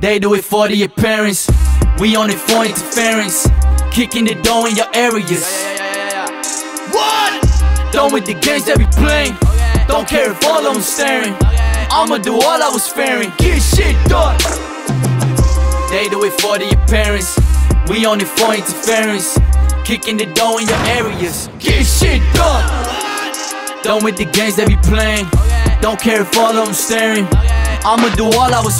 They do it for the appearance. We on it for interference. Kicking the door in your areas. What? Done with the games that we playing. Oh, Don't care if all of them staring. Oh, I'ma do all I was fearing. Get shit done. They do it for the appearance. We on it for interference. Kicking the door in your areas. Get shit done. Done with the games that we playing. Oh, Don't care if all of them staring. I'ma do all I was.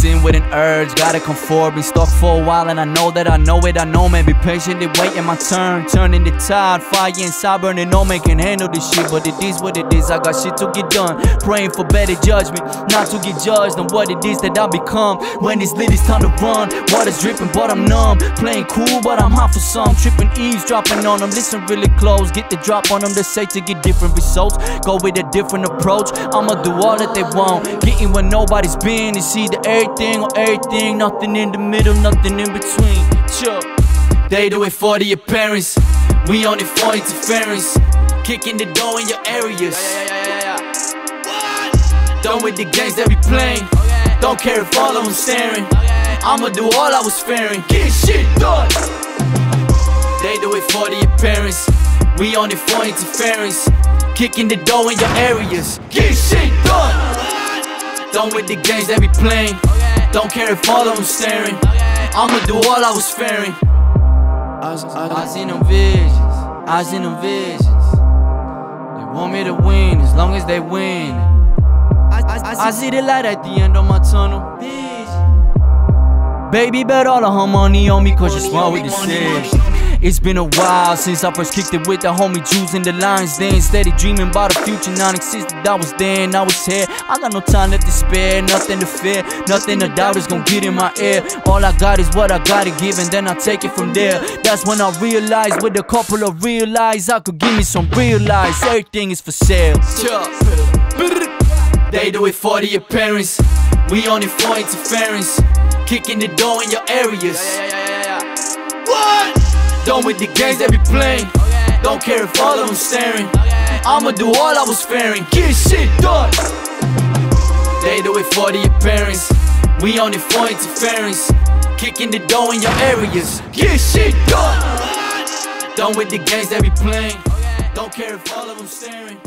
Sin with an urge, gotta come forward. Been stuck for a while, and I know that I know it. I know, man. Be patiently waiting my turn. Turning the tide, fire inside, burning. No man can handle this shit, but it is what it is. I got shit to get done. Praying for better judgment, not to get judged on what it is that I become. When it's lit, it's time to run. Water's dripping, but I'm numb. Playing cool, but I'm hot for some. Tripping eavesdropping on them. Listen really close, get the drop on them. They say to get different results. Go with a different approach. I'ma do all that they want. Getting what nobody's been. It's either everything or everything. Nothing in the middle, nothing in between. Sure. They do it for the appearance. We on it for interference. Kicking the door in your areas. Done with the games that we playing. Oh, Don't care if all of them staring. Oh, I'ma do all I was fearing. Get shit done. They do it for the appearance. We on it for interference. Kicking the door in your areas. Get shit done. Done with the games that we playing. Don't care if all of them staring. I'ma do all I was fearing. I, I, I seen them visions. I seen them visions. They want me to win as long as they win. I, I, I see the light at the end of my tunnel. Baby, bet all the money on me cause you're smart with the decisions. It's been a while since I first kicked it with the homie Juice in the lines. Then Steady dreaming about a future non-existent I was there I was here. I got no time left to spare, nothing to fear Nothing to doubt is gonna get in my ear. All I got is what I gotta give and then I take it from there. That's when I realized with a couple of real eyes I could give me some real lies. Everything is for sale. They do it for the appearance. We on it for interference. Kicking the door in your areas? Done with the games that we playing. Don't care if all of them staring. I'ma do all I was fearing. Get shit done. They do it for the appearance. We on it for interference. Kicking the door in your areas. Get shit done. Done with the games that we playing. Don't care if all of them staring.